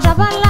jabala